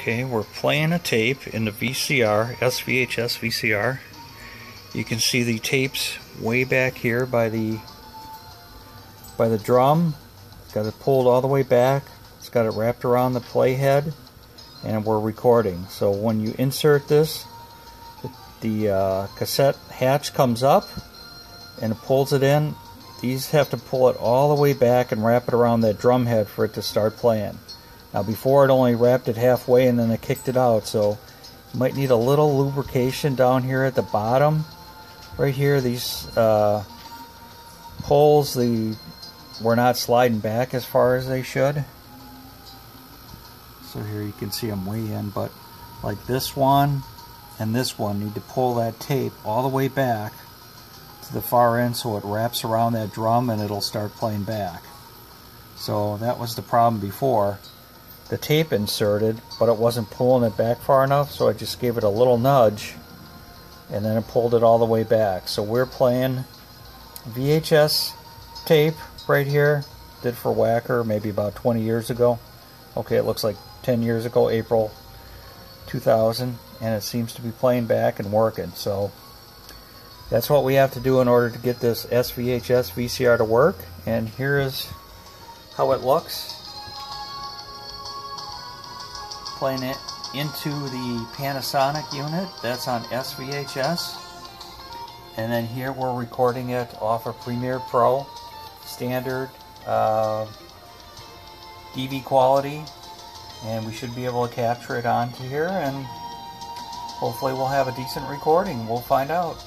Okay, we're playing a tape in the VCR, SVHS VCR. You can see the tapes way back here by the by the drum. It's got it pulled all the way back. It's got it wrapped around the playhead, and we're recording. So when you insert this, the uh, cassette hatch comes up and it pulls it in. These have to pull it all the way back and wrap it around that drum head for it to start playing. Now before it only wrapped it halfway and then it kicked it out so you might need a little lubrication down here at the bottom. Right here these uh, poles the were not sliding back as far as they should. So here you can see them way in but like this one and this one need to pull that tape all the way back to the far end so it wraps around that drum and it'll start playing back. So that was the problem before the tape inserted, but it wasn't pulling it back far enough, so I just gave it a little nudge, and then it pulled it all the way back. So we're playing VHS tape right here, did for Wacker maybe about 20 years ago. Okay, it looks like 10 years ago, April 2000, and it seems to be playing back and working. So that's what we have to do in order to get this SVHS VCR to work, and here is how it looks playing it into the Panasonic unit. That's on SVHS. And then here we're recording it off of Premiere Pro, standard uh, DV quality. And we should be able to capture it onto here and hopefully we'll have a decent recording. We'll find out.